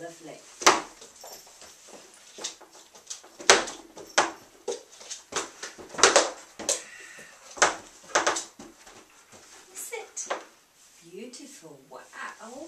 lovely. Is it? Beautiful. Wow.